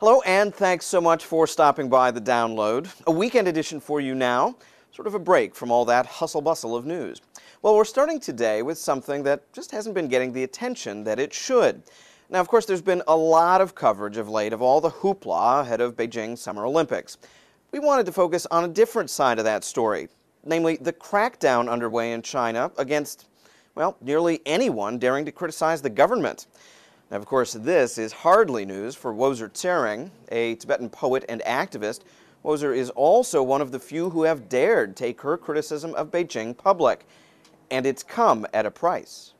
Hello, and thanks so much for stopping by the download. A weekend edition for you now, sort of a break from all that hustle bustle of news. Well, we're starting today with something that just hasn't been getting the attention that it should. Now, of course, there's been a lot of coverage of late of all the hoopla ahead of Beijing Summer Olympics. We wanted to focus on a different side of that story, namely the crackdown underway in China against, well, nearly anyone daring to criticize the government. Now, of course, this is hardly news for Woeser Tsering, a Tibetan poet and activist. Woeser is also one of the few who have dared take her criticism of Beijing public. And it's come at a price.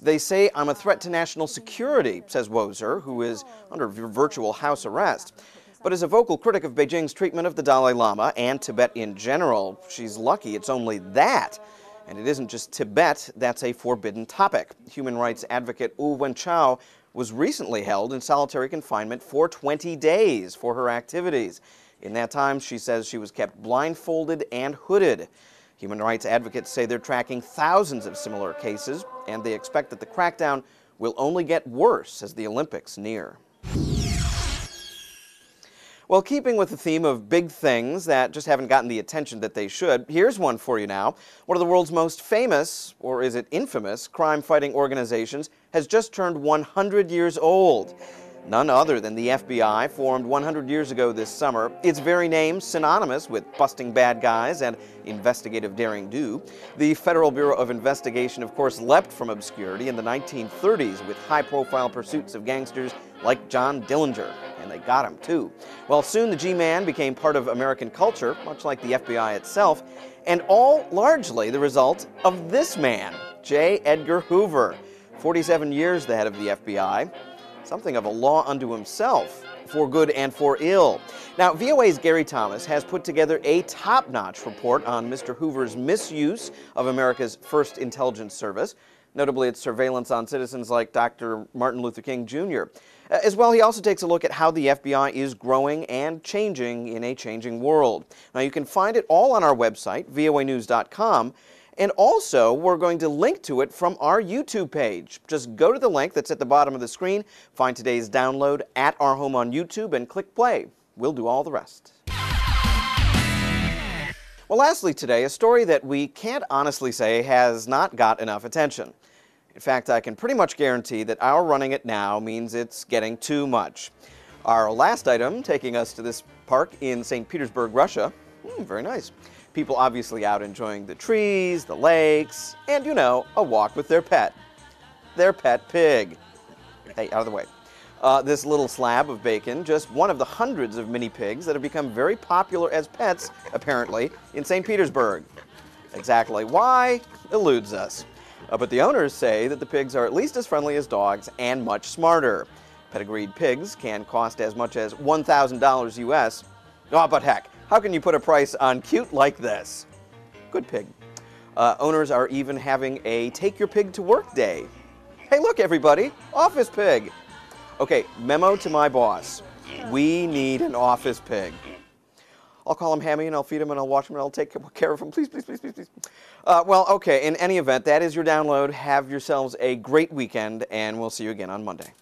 They say I'm a threat to national security, says Woeser, who is under virtual house arrest. But as a vocal critic of Beijing's treatment of the Dalai Lama and Tibet in general, she's lucky it's only that. And it isn't just Tibet that's a forbidden topic. Human rights advocate Ou Wenzhou was recently held in solitary confinement for 20 days for her activities. In that time, she says she was kept blindfolded and hooded. Human rights advocates say they're tracking thousands of similar cases, and they expect that the crackdown will only get worse as the Olympics near. Well, keeping with the theme of big things that just haven't gotten the attention that they should, here's one for you now. One of the world's most famous, or is it infamous, crime-fighting organizations has just turned 100 years old. None other than the FBI, formed 100 years ago this summer. Its very name synonymous with busting bad guys and investigative daring do. The Federal Bureau of Investigation, of course, leapt from obscurity in the 1930s with high-profile pursuits of gangsters like John Dillinger and they got him too. Well, soon the G-Man became part of American culture, much like the FBI itself, and all largely the result of this man, J. Edgar Hoover. 47 years the head of the FBI, something of a law unto himself, for good and for ill. Now, VOA's Gary Thomas has put together a top-notch report on Mr. Hoover's misuse of America's first intelligence service, notably its surveillance on citizens like Dr. Martin Luther King Jr. Uh, as well, he also takes a look at how the FBI is growing and changing in a changing world. Now, you can find it all on our website, voanews.com. And also, we're going to link to it from our YouTube page. Just go to the link that's at the bottom of the screen, find today's download at our home on YouTube, and click play. We'll do all the rest. Well, lastly today, a story that we can't honestly say has not got enough attention. In fact, I can pretty much guarantee that our running it now means it's getting too much. Our last item taking us to this park in St. Petersburg, Russia. Mm, very nice. People obviously out enjoying the trees, the lakes, and, you know, a walk with their pet. Their pet pig. Hey, out of the way. Uh, this little slab of bacon, just one of the hundreds of mini pigs that have become very popular as pets, apparently, in St. Petersburg. Exactly why eludes us. Uh, but the owners say that the pigs are at least as friendly as dogs and much smarter. Pedigreed pigs can cost as much as $1,000 US. Oh, but heck, how can you put a price on cute like this? Good pig. Uh, owners are even having a take your pig to work day. Hey, look, everybody, office pig. Okay, memo to my boss. We need an office pig. I'll call him Hammy and I'll feed him and I'll watch him and I'll take care of him. Please, please, please, please, please. Uh, well, okay, in any event, that is your download. Have yourselves a great weekend and we'll see you again on Monday.